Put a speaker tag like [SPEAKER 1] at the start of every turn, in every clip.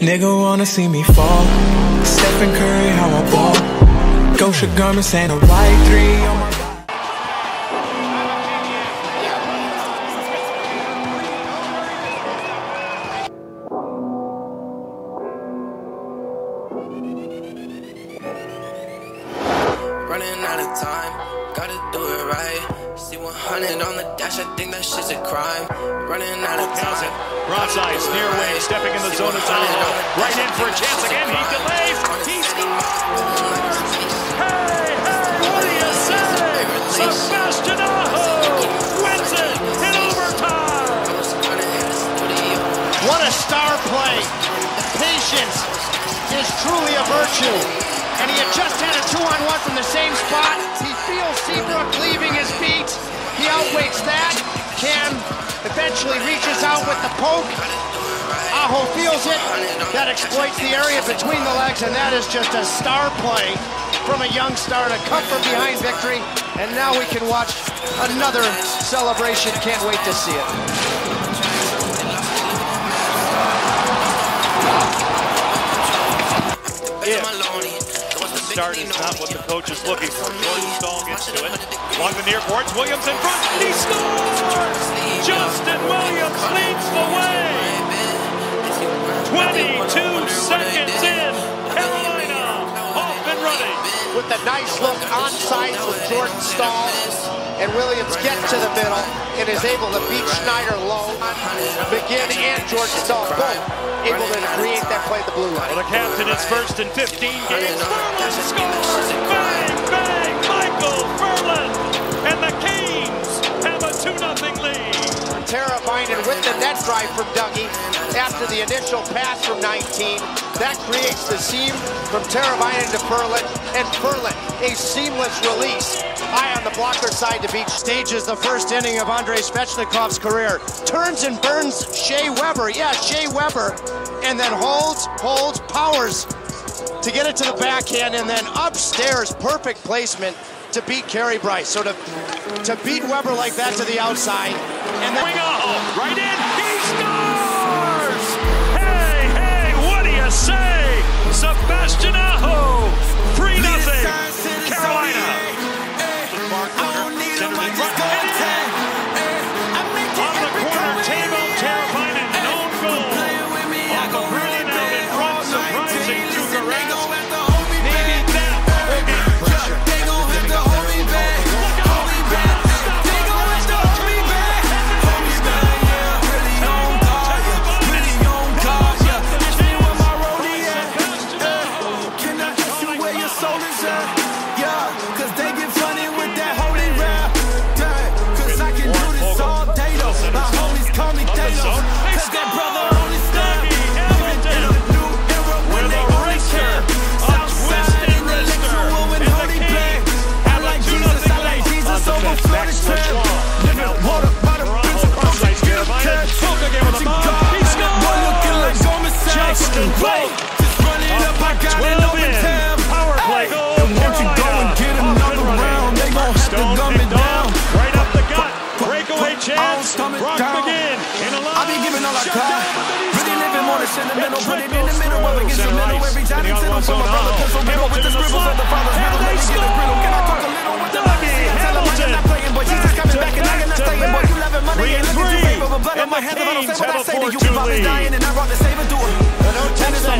[SPEAKER 1] Nigga wanna see me fall. Stephen Curry, how I ball. Gosha garments and a white three on my
[SPEAKER 2] Running out of time, gotta do it right. See 100 on the dash, I think that shit's a crime. Running out of time.
[SPEAKER 3] Broadside, near wing, stepping in the zone of Tahoe. Right in for a chance again. He delays. He scores. Hey, hey, what do you say? Sebastian Aho wins it in overtime.
[SPEAKER 4] What a star play. Patience is truly a virtue. And he had just had a two-on-one from the same spot. He feels Seabrook leaving his feet. He outweights that. Cam eventually reaches out with the poke. Aho feels it. That exploits the area between the legs, and that is just a star play from a young star to come from behind victory. And now we can watch another celebration. Can't wait to see it.
[SPEAKER 3] The start is not what the coach is looking for. Jordan Staal gets to it. Along the near boards, Williams in front. He scores! Justin Williams leads the way. 22 seconds in. Carolina off and running.
[SPEAKER 4] with a nice look onside from Jordan Staal. And Williams gets to the middle and is able to beat Schneider low. McGinn and Jordan Staal both able to create that play at the blue line.
[SPEAKER 3] Well, the captain is first in 15 games. Ferland scores! Bang, bang! Michael Ferland!
[SPEAKER 4] Bynum with the net drive from Dougie after the initial pass from 19. That creates the seam from Bynum to Ferland, and Ferland, a seamless release. High on the blocker side to beat stages the first inning of Andrei Svechnikov's career. Turns and burns Shea Weber. Yeah, Shea Weber. And then holds, holds, powers to get it to the backhand, and then upstairs, perfect placement to beat Carey Price. So to, to beat Weber like that to the outside, and then
[SPEAKER 3] Off, right in, he scores! Hey, hey, what do you say? Sebastian Aho,
[SPEAKER 5] all I got. down,
[SPEAKER 3] but then he
[SPEAKER 5] Really living more than sentimental. Put it in the middle, up against the middle. Every time
[SPEAKER 3] Center
[SPEAKER 5] he
[SPEAKER 3] ice.
[SPEAKER 5] tip from my brother,
[SPEAKER 3] one
[SPEAKER 5] pencil
[SPEAKER 3] zone.
[SPEAKER 5] middle with the
[SPEAKER 3] Hamilton in the
[SPEAKER 5] scribbles of the father's middle. Let me get a griddle. Can I talk a little with the money? Tell him I am not playing, boy. Jesus coming back and I am not
[SPEAKER 3] Back to
[SPEAKER 5] staying, boy. You loving money, ain't
[SPEAKER 3] and
[SPEAKER 5] looking too
[SPEAKER 3] three.
[SPEAKER 5] favor, but blood on
[SPEAKER 3] And
[SPEAKER 5] my
[SPEAKER 3] the
[SPEAKER 5] hands. If I don't say what I say, then you
[SPEAKER 3] 4-2
[SPEAKER 5] give up is
[SPEAKER 3] lead.
[SPEAKER 5] dying, and I brought the saver to him.
[SPEAKER 4] No tennis on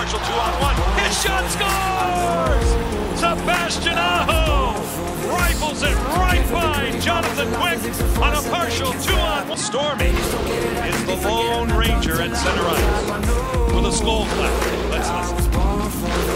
[SPEAKER 3] Marshall two on one. His shot scores!
[SPEAKER 2] Sebastian Aho rifles it right by Jonathan Quick on a partial two on one. Stormy is the Lone Ranger at center ice with a skull clap. Let's listen.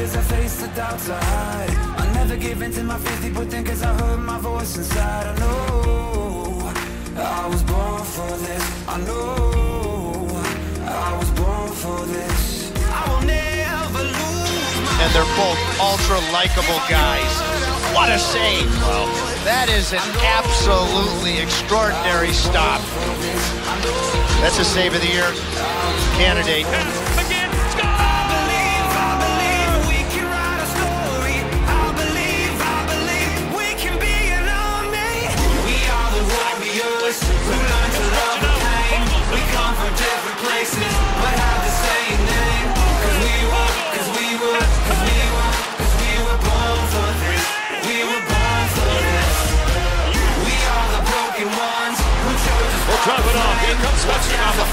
[SPEAKER 6] Tears I face the doubts I hide I never give in to my fears deep within cause I heard my voice inside I know I was born for this I know I was born for this I will never lose
[SPEAKER 3] And they're both ultra likable guys. What a save! That is an absolutely extraordinary stop. That's a save of the year candidate.
[SPEAKER 2] Here comes Svechnikov.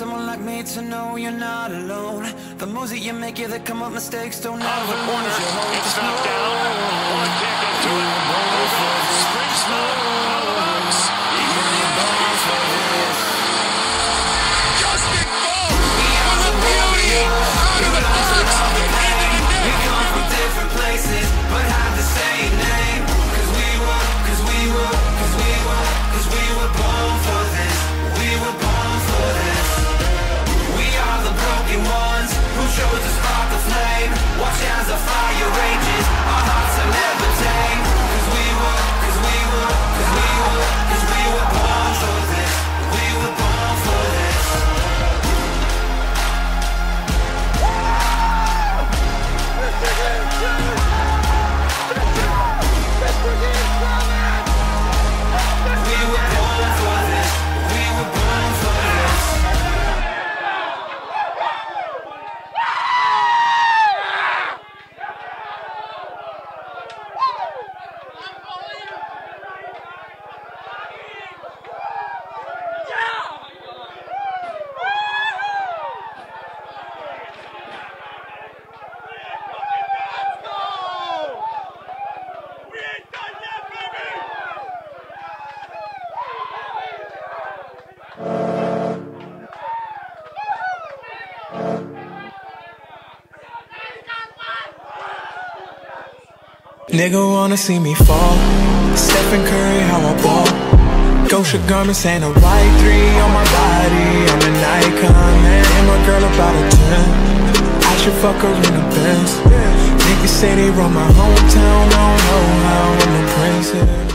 [SPEAKER 6] Someone like me to know you're not alone? The moves that you make, yeah, that come up mistakes don't
[SPEAKER 2] Out of
[SPEAKER 6] ever
[SPEAKER 2] the corner.
[SPEAKER 6] lose your hope.
[SPEAKER 2] It's knocked down. One can't get to it. Springs not out
[SPEAKER 1] Nigga wanna see me fall. Stephen Curry, how I ball. Gosha garments and a white three on my body. I'm an icon, man. And my girl about a 10. I should fuck her in the Benz. Niggas say they run my hometown. I don't know how I'm the prince.